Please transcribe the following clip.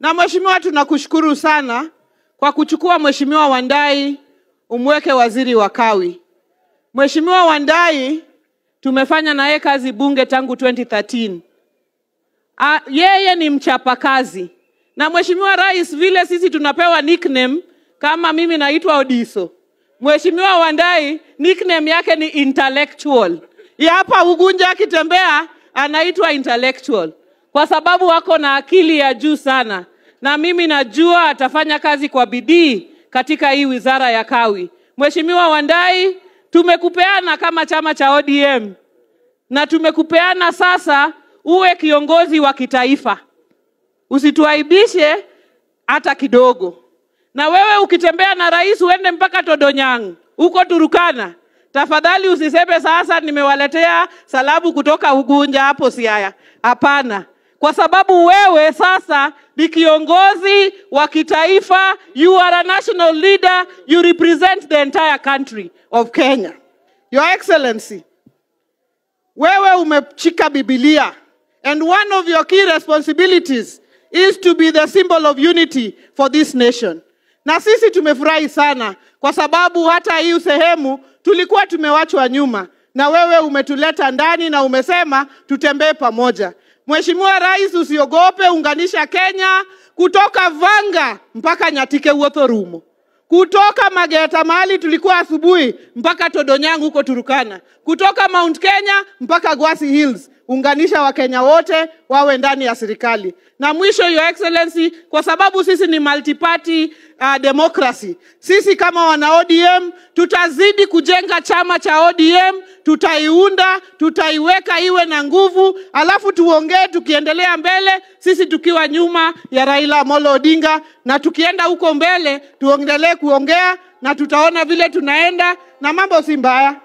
Na mheshimiwa, tunakushukuru sana kwa kuchukua mheshimiwa Wandai umweke waziri wa kawi. Mheshimiwa Wandai tumefanya naye kazi bunge tangu 2013. A, yeye ni mchapakazi na mheshimiwa rais, vile sisi tunapewa nickname kama mimi naitwa Odiso, mheshimiwa Wandai nickname yake ni intellectual. Hapa Ugunja akitembea anaitwa intellectual kwa sababu wako na akili ya juu sana, na mimi najua atafanya kazi kwa bidii katika hii wizara ya kawi. Mheshimiwa Wandai, tumekupeana kama chama cha ODM na tumekupeana sasa uwe kiongozi wa kitaifa, usituaibishe hata kidogo. Na wewe ukitembea na rais uende mpaka Todonyang huko Turukana, tafadhali usiseme sasa nimewaletea salabu kutoka Ugunja hapo Siaya. Hapana, kwa sababu wewe sasa ni kiongozi wa kitaifa, you are a national leader, you represent the entire country of Kenya. Your Excellency, wewe umeshika Biblia and one of your key responsibilities is to be the symbol of unity for this nation. Na sisi tumefurahi sana kwa sababu hata hii sehemu tulikuwa tumewachwa nyuma, na wewe umetuleta ndani na umesema tutembee pamoja. Mheshimiwa Rais, usiogope, unganisha Kenya kutoka Vanga mpaka Nyatike Wuotho Rumo, kutoka Mageta mahali tulikuwa asubuhi mpaka Todonyang huko Turukana, kutoka Mount Kenya mpaka Gwasi Hills. Unganisha Wakenya wote wawe ndani ya serikali. Na mwisho, Your Excellency, kwa sababu sisi ni multi-party uh, democracy, sisi kama wana ODM tutazidi kujenga chama cha ODM, tutaiunda, tutaiweka iwe na nguvu, alafu tuongee tukiendelea mbele, sisi tukiwa nyuma ya Raila Amolo Odinga, na tukienda huko mbele tuendelee kuongea na tutaona vile tunaenda, na mambo si mbaya.